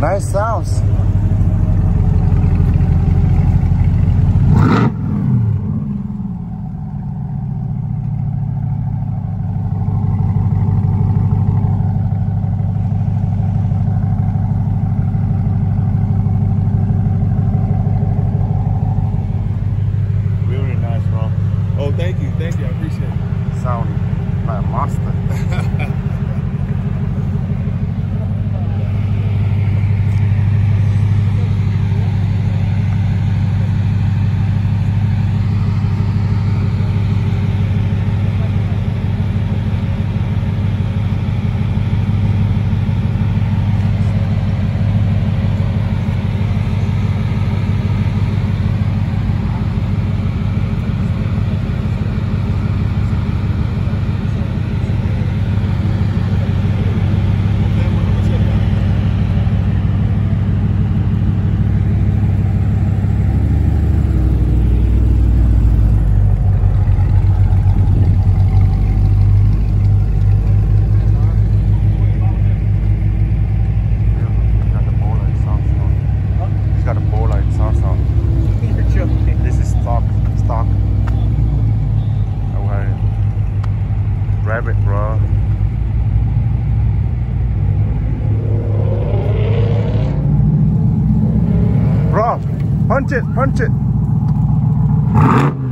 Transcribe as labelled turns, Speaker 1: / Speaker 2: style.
Speaker 1: Nice sounds.
Speaker 2: Really nice, bro. Oh, thank you, thank you. I appreciate it.
Speaker 1: Sound like a monster. punch it, punch it.